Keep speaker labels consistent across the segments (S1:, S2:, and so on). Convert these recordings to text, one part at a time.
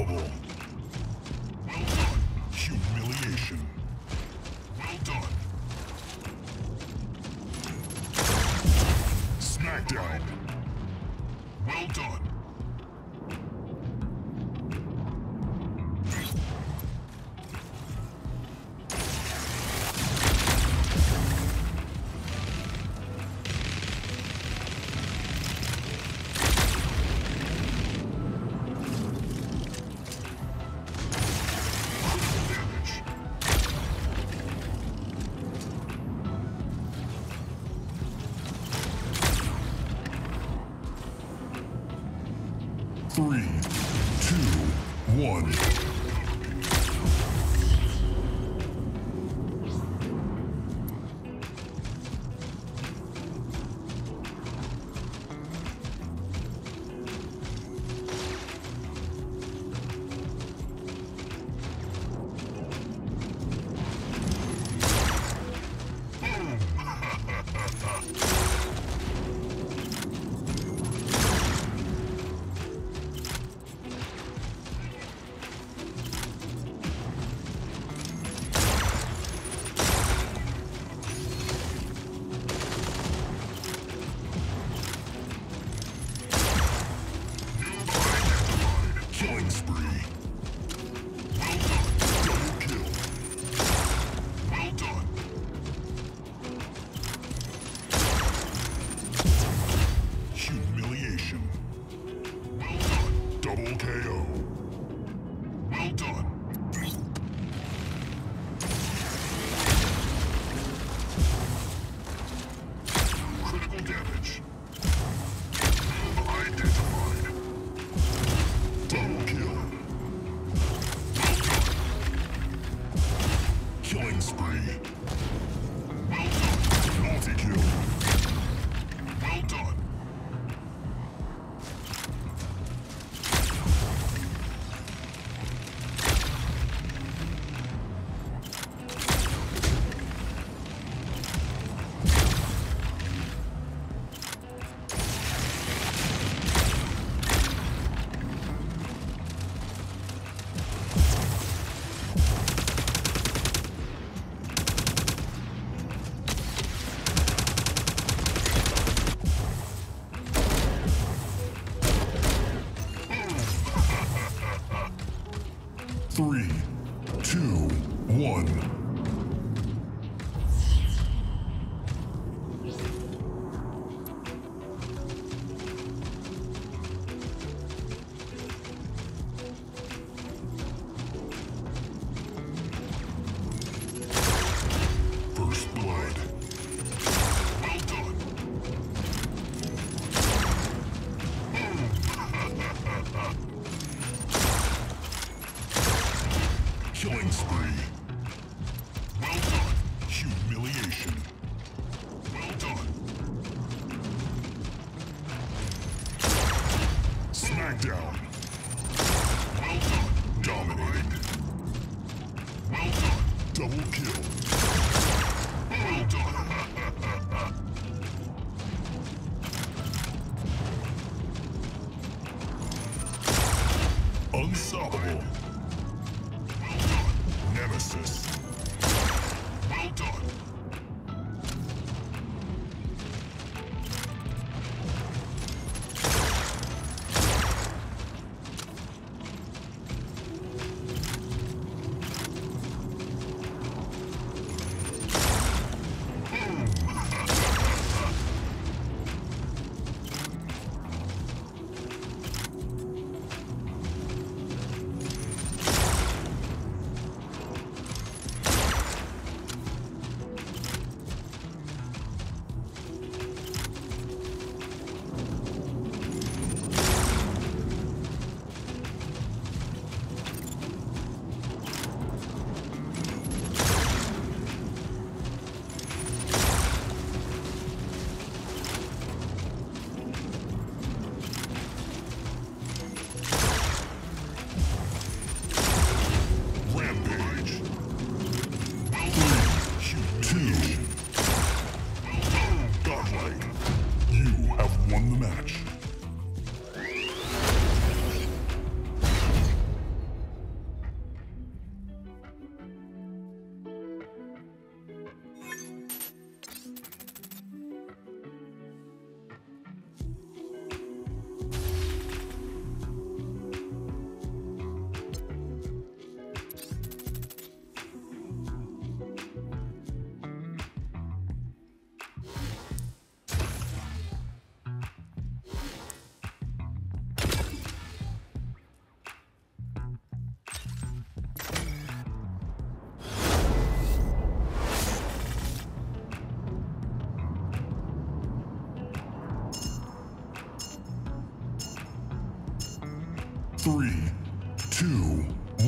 S1: Unstoppable. Well done. Humiliation. Well done. Smackdown. Three, two, one.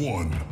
S1: One,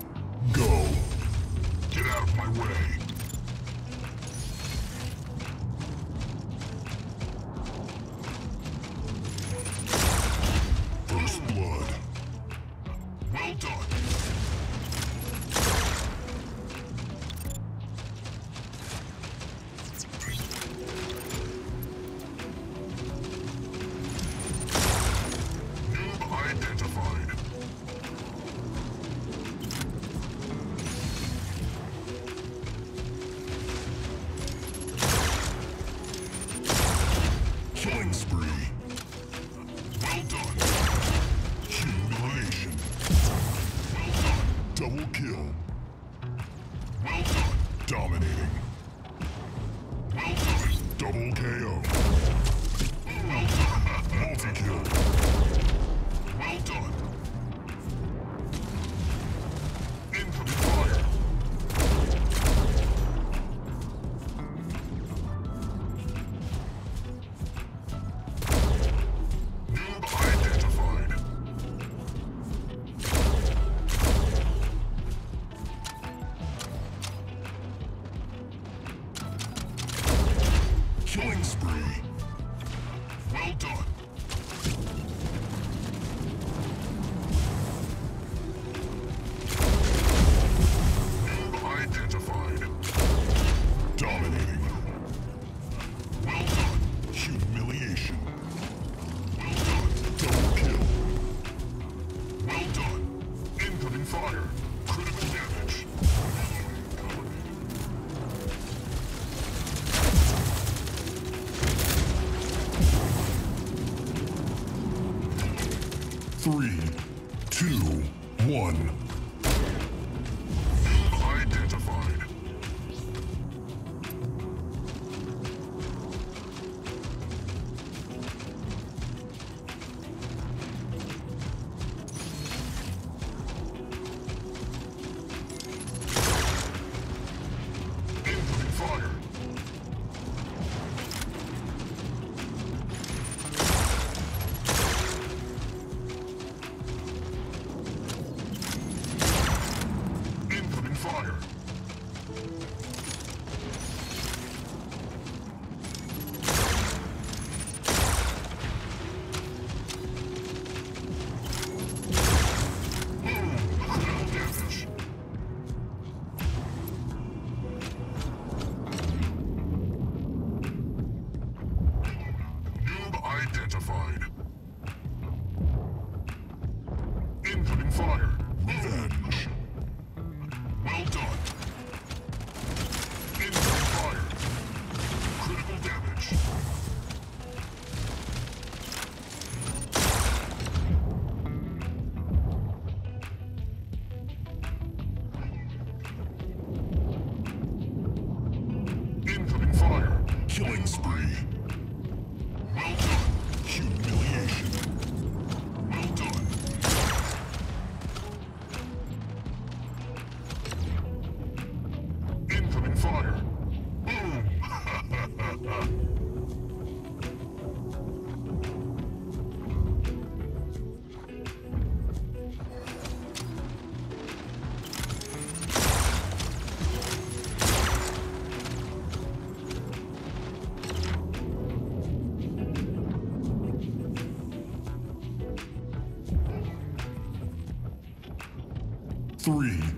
S1: three.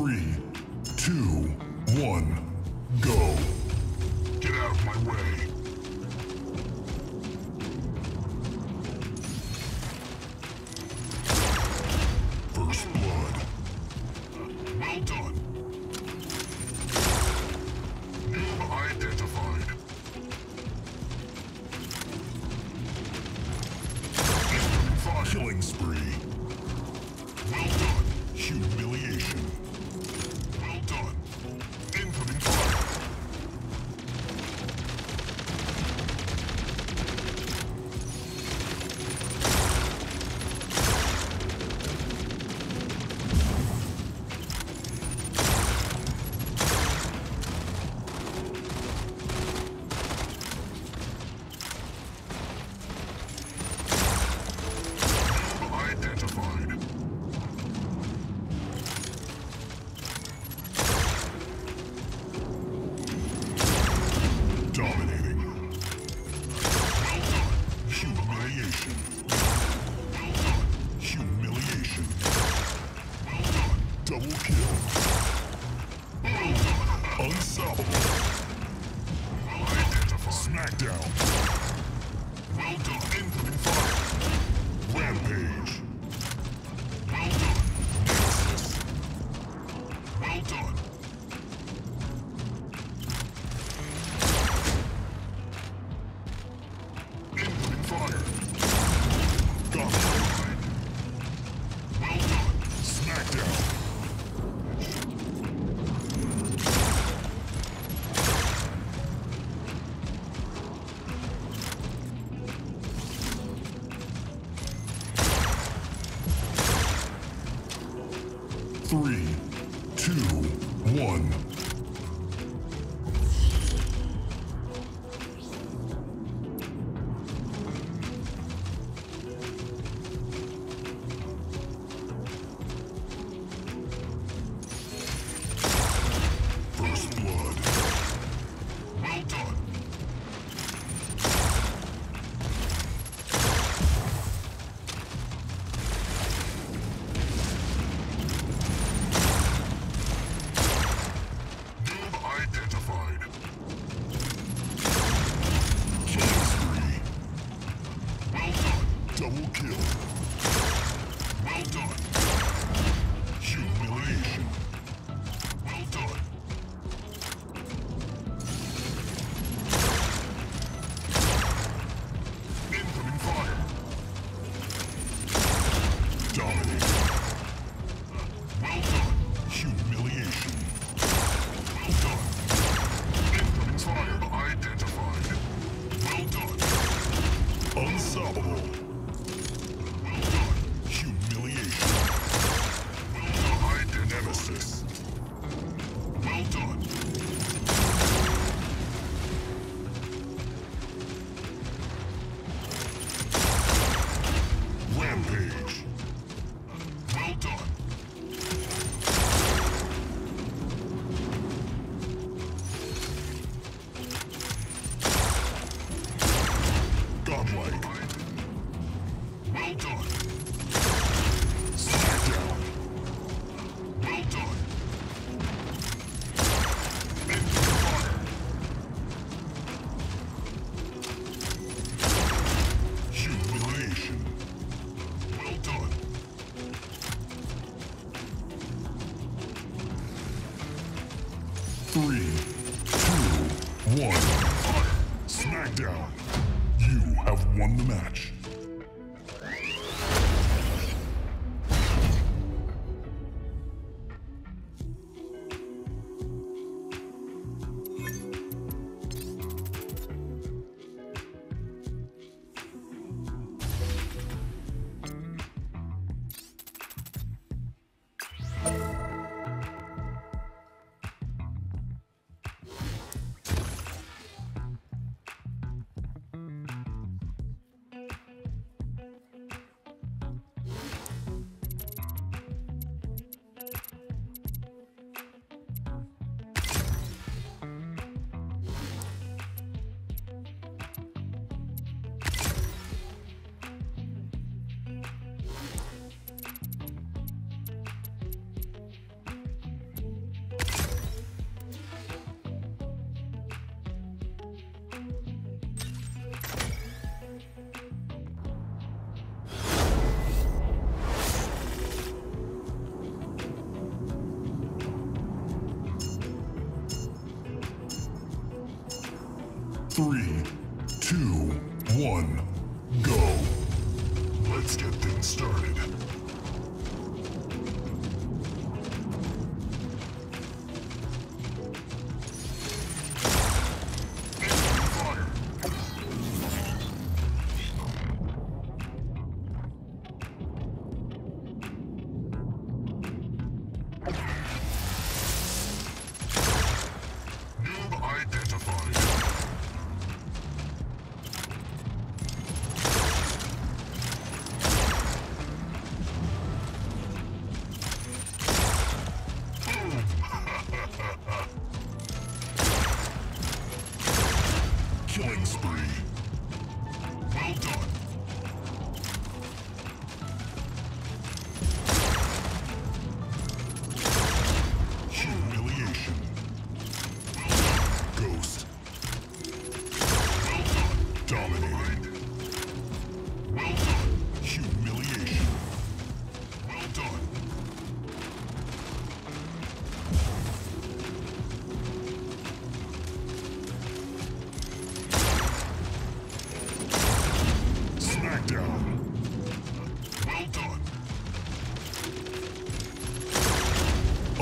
S1: Three, two, one, go. Get out of my way. First blood. Well done. Killing spree. double kill. three, two, one.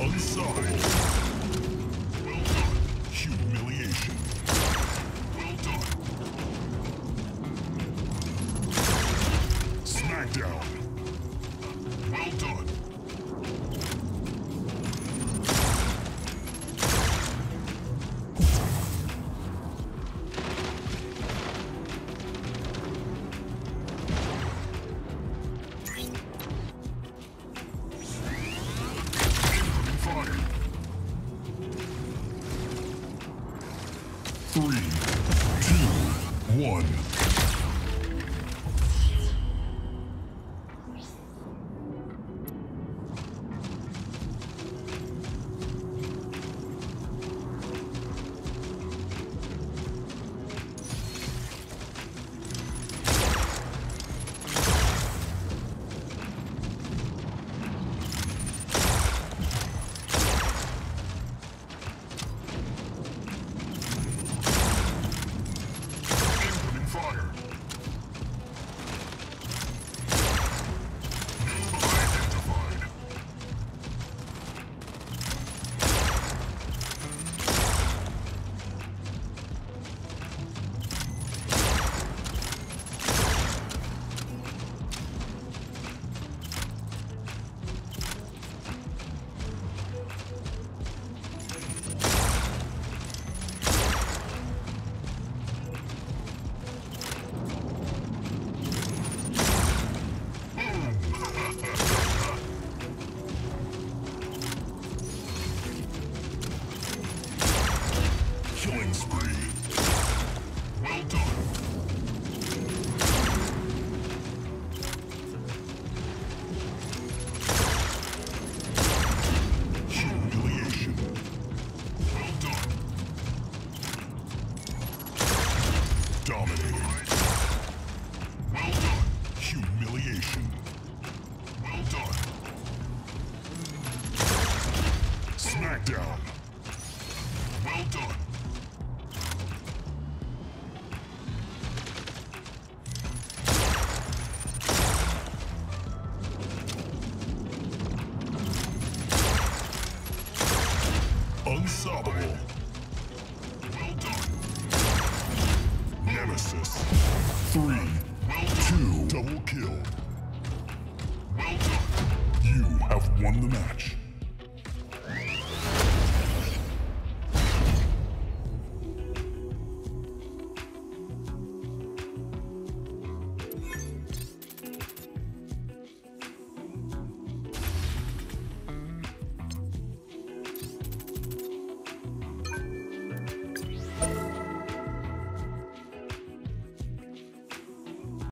S1: Unstoppable. Well done. Humiliation. Well done. Smackdown. Unstoppable. Well done. Nemesis. Three. Well Two. Double kill. Well done. You have won the match.